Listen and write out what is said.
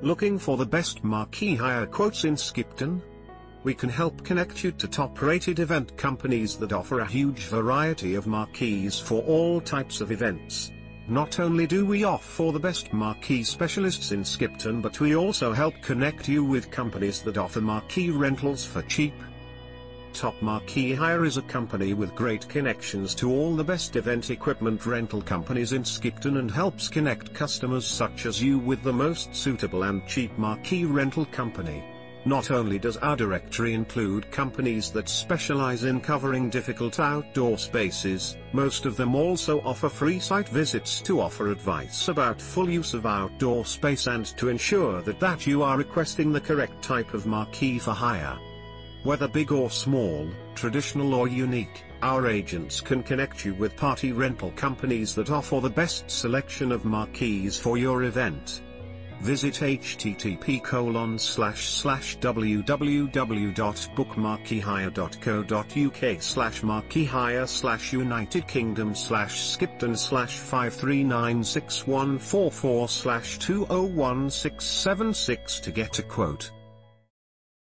Looking for the best marquee hire quotes in Skipton? We can help connect you to top-rated event companies that offer a huge variety of marquees for all types of events. Not only do we offer the best marquee specialists in Skipton but we also help connect you with companies that offer marquee rentals for cheap. Top Marquee Hire is a company with great connections to all the best event equipment rental companies in Skipton and helps connect customers such as you with the most suitable and cheap marquee rental company. Not only does our directory include companies that specialize in covering difficult outdoor spaces, most of them also offer free site visits to offer advice about full use of outdoor space and to ensure that that you are requesting the correct type of marquee for hire. Whether big or small, traditional or unique, our agents can connect you with party rental companies that offer the best selection of marquees for your event. Visit http colon slash marqueehire slash United Kingdom slash Skipton slash 5396144 slash 201676 to get a quote.